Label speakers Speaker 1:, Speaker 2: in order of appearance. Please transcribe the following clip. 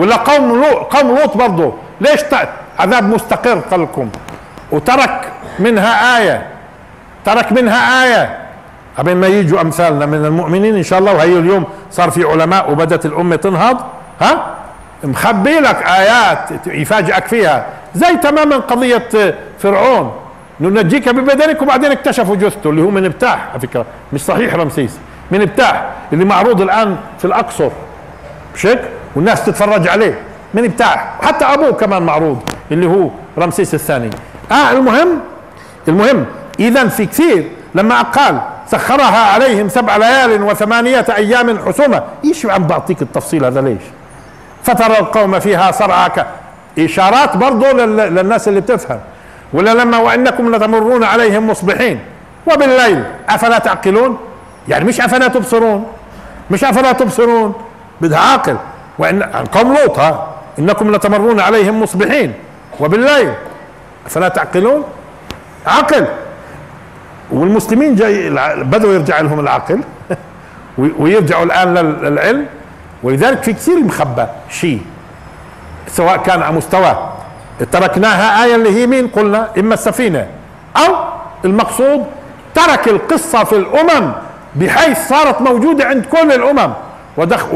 Speaker 1: ولا قوم لوط قوم لوط برضه ليش عذاب مستقر قال لكم وترك منها آية. ترك منها آية. قبل ما يجوا أمثالنا من المؤمنين إن شاء الله. وهي اليوم صار في علماء وبدت الأمة تنهض. ها؟ مخبي لك آيات يفاجئك فيها. زي تماما قضية فرعون. ننجيك ببدنك وبعدين اكتشفوا جثته اللي هو من بتاح على فكرة مش صحيح رمسيس. من بتاح اللي معروض الآن في الأقصر. مش هيك؟ والناس تتفرج عليه من بتاع حتى أبوه كمان معروض اللي هو رمسيس الثاني. آه المهم المهم اذا في كثير لما قال سخرها عليهم سبع ليال وثمانية أيام حسومة إيش عم بعطيك التفصيل هذا ليش؟ فترى القوم فيها صرعى إشارات برضه للناس اللي بتفهم. ولا لما وإنكم لتمرون عليهم مصبحين. وبالليل أفلا تعقلون؟ يعني مش أفلا تبصرون؟ مش أفلا تبصرون؟ بدها عاقل وإن قوم لوط ها إنكم لتمرون عليهم مصبحين. وبالليل أفلا تعقلون؟ عقل والمسلمين جاي بدوا يرجع لهم العقل ويرجعوا الآن للعلم. ولذلك في كثير مخبى شيء سواء كان على مستوى تركناها آية اللي هي مين؟ قلنا إما السفينة أو المقصود ترك القصة في الأمم بحيث صارت موجودة عند كل الأمم. ودخ